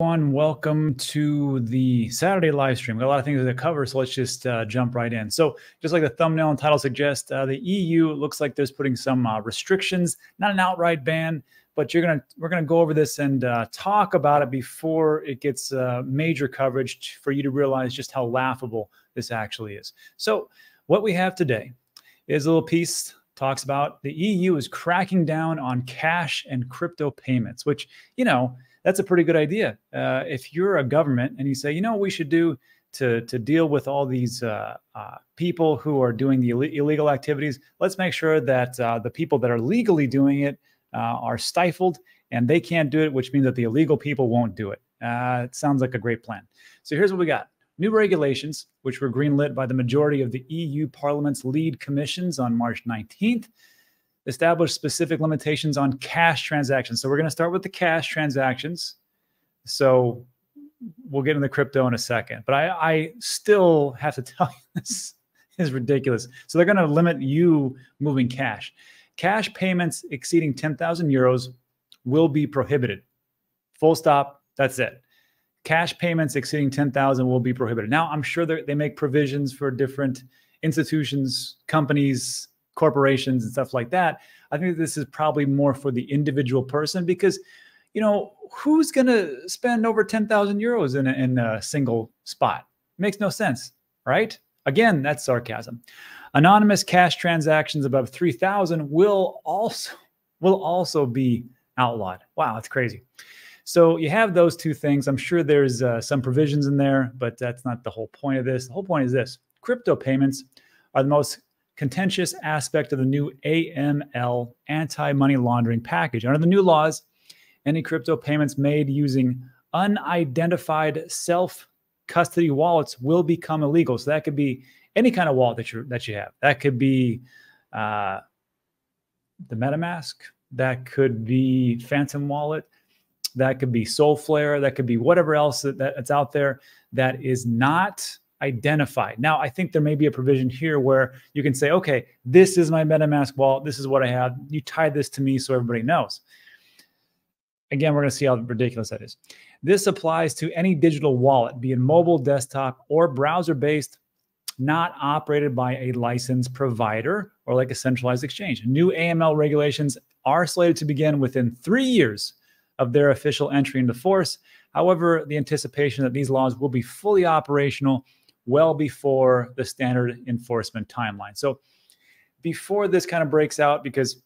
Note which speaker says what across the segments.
Speaker 1: everyone. Welcome to the Saturday live stream. Got a lot of things to cover, so let's just uh, jump right in. So, just like the thumbnail and title suggest, uh, the EU looks like there's putting some uh, restrictions, not an outright ban, but you're gonna we're gonna go over this and uh, talk about it before it gets uh, major coverage for you to realize just how laughable this actually is. So, what we have today is a little piece talks about the EU is cracking down on cash and crypto payments, which you know that's a pretty good idea. Uh, if you're a government and you say, you know, what we should do to to deal with all these uh, uh, people who are doing the Ill- illegal activities, let's make sure that uh, the people that are legally doing it uh, are stifled and they can't do it, which means that the illegal people won't do it. Uh, it sounds like a great plan. So here's what we got. New regulations, which were greenlit by the majority of the EU Parliament's lead commissions on March 19th, establish specific limitations on cash transactions. So we're going to start with the cash transactions. So we'll get into crypto in a second, but I, I still have to tell you this is ridiculous. So they're going to limit you moving cash. Cash payments exceeding 10,000 euros will be prohibited. Full stop. That's it. Cash payments exceeding 10,000 will be prohibited. Now, I'm sure they make provisions for different institutions, companies, corporations and stuff like that. I think this is probably more for the individual person because, you know, who's going to spend over 10,000 euros in a, in a single spot? makes no sense, right? Again, that's sarcasm. Anonymous cash transactions above 3,000 will also will also be outlawed. Wow, that's crazy. So you have those two things. I'm sure there's uh, some provisions in there, but that's not the whole point of this. The whole point is this: crypto payments are the most contentious aspect of the new AML anti money laundering package. Under the new laws, any crypto payments made using unidentified self custody wallets will become illegal. So that could be any kind of wallet that you that you have. That could be uh, the MetaMask. That could be Phantom Wallet. That could be Solflare. That could be whatever else that, that's out there that is not identified. Now, I think there may be a provision here where you can say, okay, this is my MetaMask wallet. This is what I have. You tie this to me so everybody knows. Again, we're going to see how ridiculous that is. This applies to any digital wallet, be it mobile, desktop, or browser based, not operated by a licensed provider or like a centralized exchange. New AML regulations are slated to begin within three years of their official entry into force. However, the anticipation that these laws will be fully operational well before the standard enforcement timeline. So before this kind of breaks out, because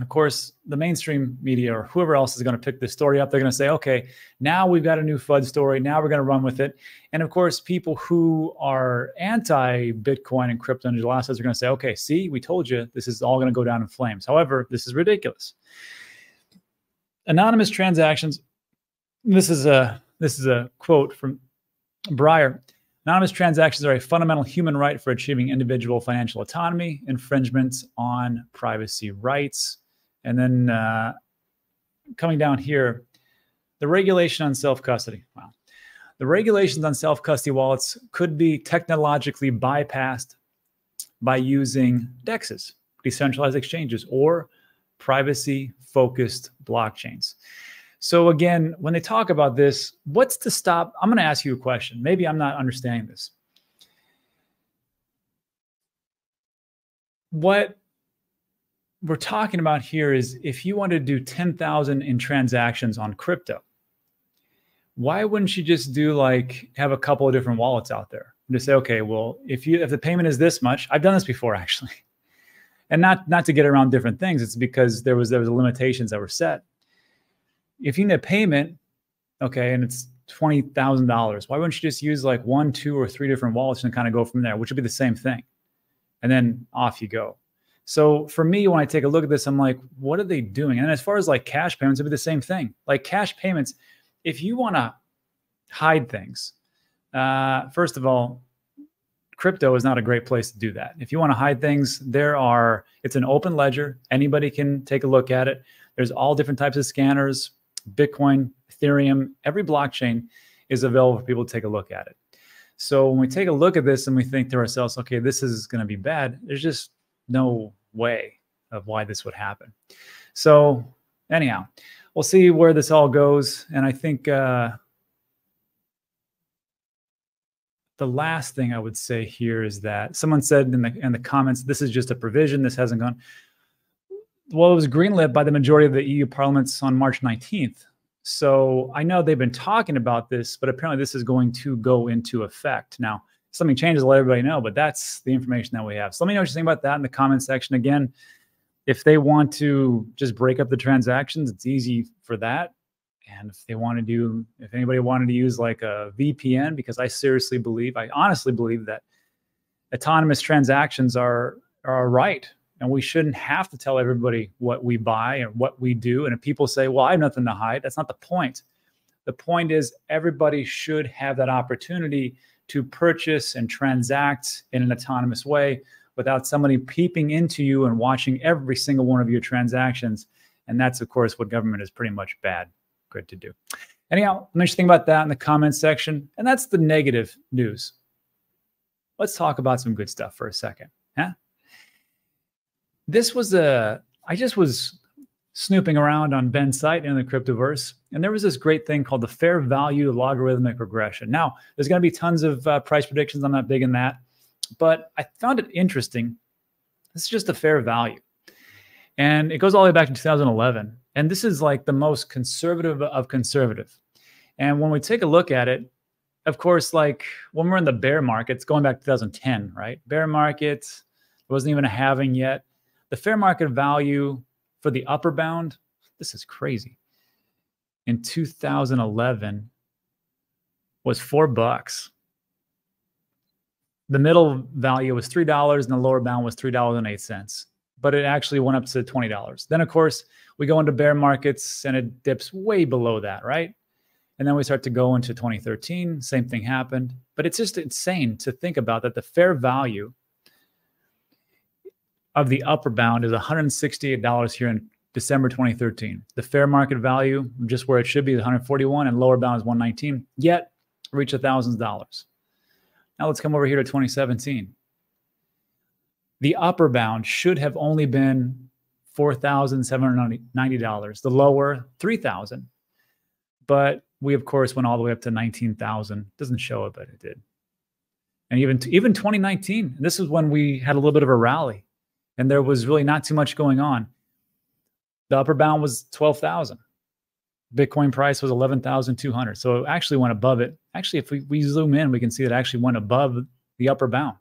Speaker 1: of course, the mainstream media or whoever else is going to pick this story up, they're going to say, okay, now we've got a new FUD story. Now we're going to run with it. And of course, people who are anti Bitcoin and crypto and digital assets are going to say, okay, see, we told you this is all going to go down in flames. However, this is ridiculous. Anonymous transactions. This is a this is a quote from Breyer. Anonymous transactions are a fundamental human right for achieving individual financial autonomy, infringements on privacy rights. And then uh, coming down here, the regulation on self custody. Wow. The regulations on self custody wallets could be technologically bypassed by using DEXs, decentralized exchanges, or privacy focused blockchains. So again, when they talk about this, what's to stop? I'm going to ask you a question. Maybe I'm not understanding this. What we're talking about here is if you want to do 10,000 in transactions on crypto, why wouldn't you just do like have a couple of different wallets out there and just say, okay, well, if you if the payment is this much, I've done this before actually, and not not to get around different things. It's because there was there was limitations that were set if you need a payment, okay, and it's twenty thousand dollars, why wouldn't you just use like one, two, or three different wallets and kind of go from there, which would be the same thing, and then off you go. So for me, when I take a look at this, I'm like, what are they doing? And as far as like cash payments, it'd be the same thing. Like cash payments, if you want to hide things, uh, first of all, crypto is not a great place to do that. If you want to hide things, there are, it's an open ledger. Anybody can take a look at it. There's all different types of scanners, Bitcoin, Ethereum, every blockchain is available for people to take a look at it. So when we take a look at this and we think to ourselves, okay, this is going to be bad, there's just no way of why this would happen. So anyhow, we'll see where this all goes. And I think uh, the last thing I would say here is that someone said in the in the comments, this is just a provision. This hasn't gone. Well, it was greenlit by the majority of the EU parliaments on March 19th. So I know they've been talking about this, but apparently this is going to go into effect. Now, something changes, let everybody know, but that's the information that we have. So let me know what you think about that in the comment section. Again, if they want to just break up the transactions, it's easy for that. And if they want to do, if anybody wanted to use like a VPN, because I seriously believe, I honestly believe that autonomous transactions are are right, and we shouldn't have to tell everybody what we buy and what we do. And if people say, "Well, I have nothing to hide," that's not the point. The point is everybody should have that opportunity to purchase and transact in an autonomous way without somebody peeping into you and watching every single one of your transactions. And that's, of course, what government is pretty much bad good to do. Anyhow, let me just think about that in the comments section. And that's the negative news. Let's talk about some good stuff for a second. Huh? This was a, I just was snooping around on Ben's site in the Cryptoverse, and there was this great thing called the fair value logarithmic regression. Now, there's going to be tons of uh, price predictions. I'm not big in that, but I found it interesting. This is just a fair value. And it goes all the way back to 2011. And this is like the most conservative of conservative. And when we take a look at it, of course, like when we're in the bear markets, going back to 2010, right? Bear market wasn't even a halving yet. The fair market value for the upper bound, this is crazy. In 2011 was four bucks. The middle value was three dollars, and the lower bound was three dollars and eight cents but it actually went up to $20. Then, of course, we go into bear markets and it dips way below that, right? And then we start to go into 2013, same thing happened. But it's just insane to think about that the fair value of the upper bound is $168 here in December 2013. The fair market value, just where it should be, is 141, and lower bound is 119. Yet reach a thousand dollars. Now let's come over here to 2017 the upper bound should have only been $4,790. The lower, 3,000. But we, of course, went all the way up to 19,000. Doesn't show it, but it did. And even, even 2019, this is when we had a little bit of a rally and there was really not too much going on. The upper bound was 12,000. Bitcoin price was 11,200. So it actually went above it. Actually, if we, we zoom in, we can see it actually went above the upper bound.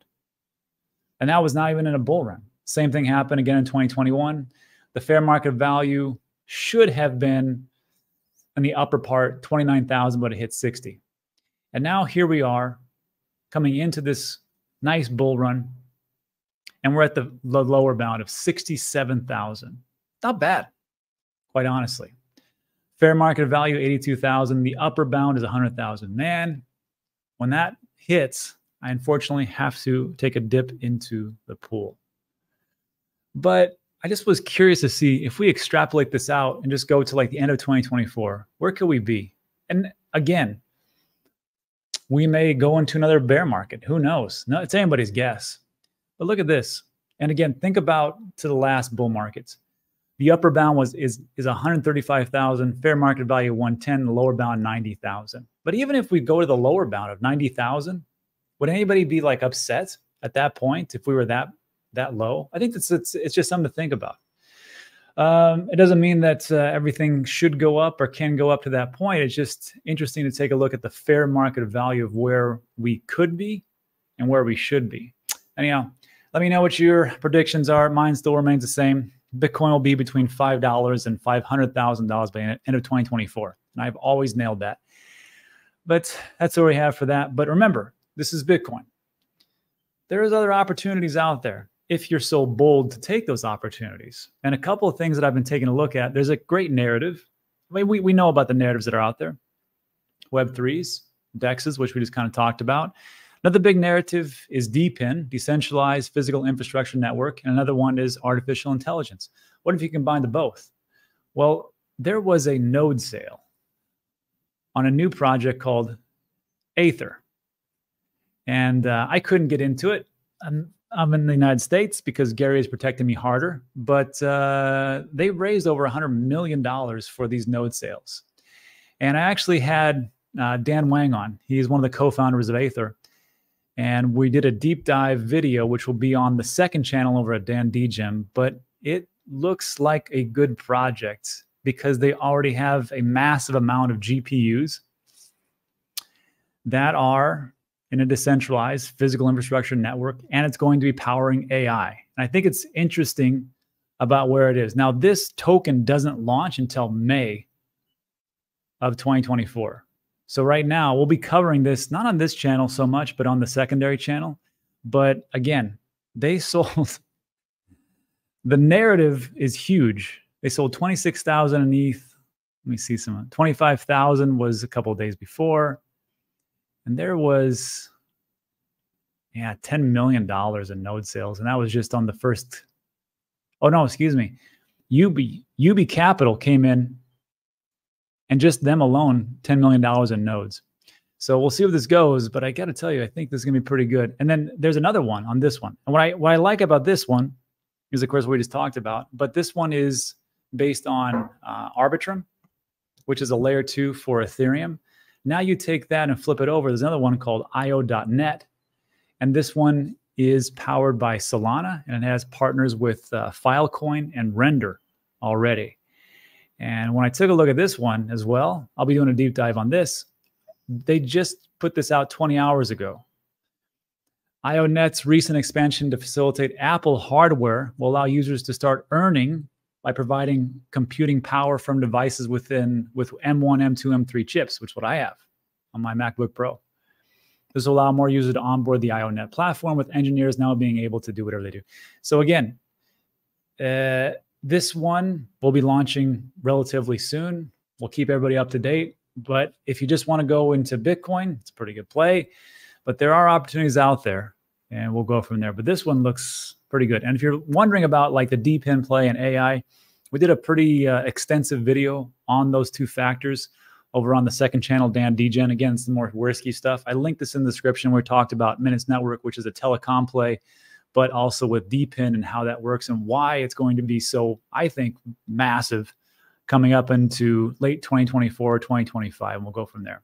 Speaker 1: And that was not even in a bull run. Same thing happened again in 2021. The fair market value should have been in the upper part, 29,000, but it hit 60. And now here we are coming into this nice bull run. And we're at the, the lower bound of 67,000. Not bad, quite honestly. Fair market value 82,000. The upper bound is 100,000. Man, when that hits, I unfortunately have to take a dip into the pool. But I just was curious to see if we extrapolate this out and just go to like the end of 2024, where could we be? And again, we may go into another bear market. Who knows? No, it's anybody's guess. But look at this. And again, think about to the last bull markets. The upper bound was is is 135,000, fair market value 110, the lower bound 90,000. But even if we go to the lower bound of 90,000, would anybody be like upset at that point if we were that that low? I think it's it's, it's just something to think about. Um, it doesn't mean that uh, everything should go up or can go up to that point. It's just interesting to take a look at the fair market value of where we could be and where we should be. Anyhow, let me know what your predictions are. Mine still remains the same. Bitcoin will be between five dollars and five hundred thousand dollars by the end of 2024, and I've always nailed that. But that's all we have for that. But remember, this is Bitcoin. There's other opportunities out there if you're so bold to take those opportunities. And a couple of things that I've been taking a look at, there's a great narrative. I mean, we, we know about the narratives that are out there. Web3s, DEXs, which we just kind of talked about. Another big narrative is DePIN, Decentralized Physical Infrastructure Network. And another one is artificial intelligence. What if you combine the both? Well, there was a node sale on a new project called Aethir and uh, I couldn't get into it. Um, I'm in the United States because Gary is protecting me harder, but uh, they raised over $100 million for these node sales. And I actually had uh, Dan Wang on. He's one of the co founders of Aethir. And we did a deep dive video, which will be on the second channel over at Dan Degen. But it looks like a good project because they already have a massive amount of GPUs that are in a decentralized physical infrastructure network, and it's going to be powering AI. And I think it's interesting about where it is. Now, this token doesn't launch until May of 2024. So, right now, we'll be covering this not on this channel so much, but on the secondary channel. But again, they sold the narrative is huge. They sold 26,000 in ETH. Let me see some. 25,000 was a couple days before and there was yeah, $10 million in node sales. And that was just on the first. Oh, no, excuse me. UB, UB Capital came in and just them alone, $10 million in nodes. So we'll see where this goes. But I got to tell you, I think this is going to be pretty good. And then there's another one on this one. And what I, what I like about this one is, of course, what we just talked about. But this one is based on uh, Arbitrum, which is a layer two for Ethereum. Now you take that and flip it over. There's another one called IO.net. And this one is powered by Solana and it has partners with uh, Filecoin and Render already. And when I took a look at this one as well, I'll be doing a deep dive on this. They just put this out 20 hours ago. IONet's recent expansion to facilitate Apple hardware will allow users to start earning by providing computing power from devices within with M1, M2, M3 chips, which is what I have on my MacBook Pro. This will allow more users to onboard the IONet platform with engineers now being able to do whatever they do. So again, uh, this one will be launching relatively soon. We'll keep everybody up to date. But if you just want to go into Bitcoin, it's a pretty good play. But there are opportunities out there, and we'll go from there. But this one looks pretty good. And if you're wondering about like the DePIN play and AI, we did a pretty uh, extensive video on those two factors over on the second channel, Dan Degen. Again, the more risky stuff. I linked this in the description we talked about Minutes Network, which is a telecom play, but also with DePIN and how that works and why it's going to be so, I think, massive coming up into late 2024, 2025. And we'll go from there.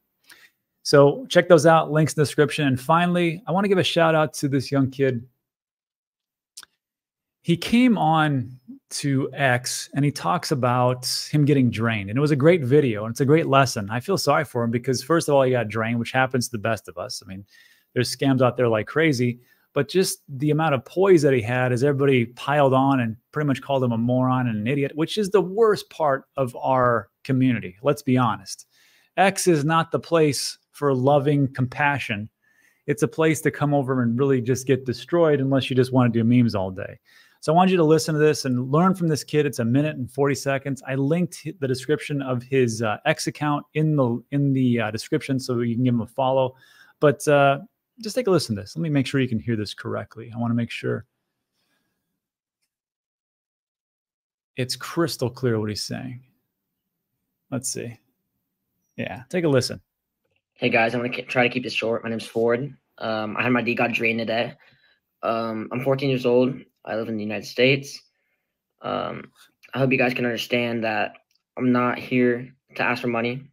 Speaker 1: So check those out. Links in the description. And finally, I want to give a shout out to this young kid he came on to X and he talks about him getting drained. And it was a great video and it's a great lesson. I feel sorry for him because, first of all, he got drained, which happens to the best of us. I mean, there's scams out there like crazy, but just the amount of poise that he had as everybody piled on and pretty much called him a moron and an idiot, which is the worst part of our community. Let's be honest. X is not the place for loving compassion. It's a place to come over and really just get destroyed unless you just want to do memes all day. So I want you to listen to this and learn from this kid. It's a minute and 40 seconds. I linked the description of his uh, X account in the in the uh, description so you can give him a follow. But uh, just take a listen to this. Let me make sure you can hear this correctly. I want to make sure it's crystal clear what he's saying. Let's see. Yeah, take a listen.
Speaker 2: Hey guys, I'm gonna try to keep this short. My name's Ford. Um, I had my DeGod drained today. Um, I'm 14 years old. I live in the United States. Um, I hope you guys can understand that I'm not here to ask for money.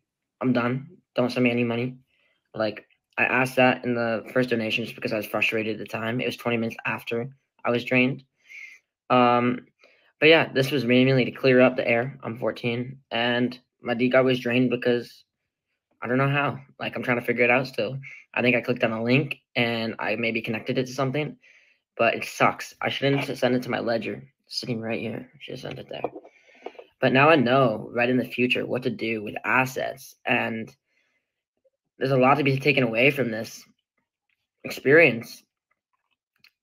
Speaker 2: I'm done. Don't send me any money. Like I asked that in the first donation just because I was frustrated at the time. It was 20 minutes after I was drained. Um, but yeah, this was mainly to clear up the air. I'm 14, and my DeGod was drained because I don't know how. Like I'm trying to figure it out still. I think I clicked on a link and I maybe connected it to something but it sucks. I shouldn't send it to my ledger. sitting right here. I should have sent it there. But now I know right in the future what to do with assets. And there's a lot to be taken away from this experience.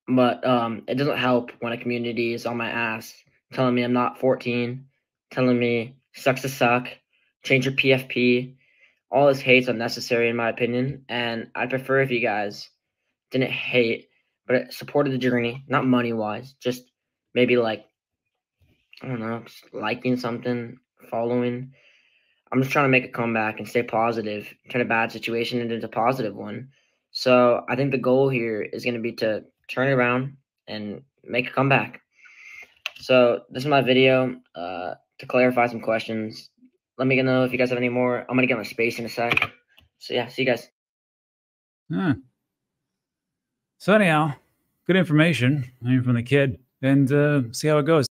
Speaker 2: But um, it doesn't help when a community is on my ass telling me I'm not 14, telling me sucks to suck, change your PFP. All this hate's unnecessary in my opinion. And I'd prefer if you guys didn't hate but it supported the journey, not money wise, just maybe like I don't know, liking something, following. I'm just trying to make a comeback and stay positive, turn a bad situation into a positive one. So I think the goal here is going to be to turn around and make a comeback. So this is my video uh, to clarify some questions. Let me know if you guys have any more. I'm gonna get my space in a sec. So yeah, see you guys.
Speaker 1: Hmm. So anyhow, good information from the kid, and uh, see how it goes.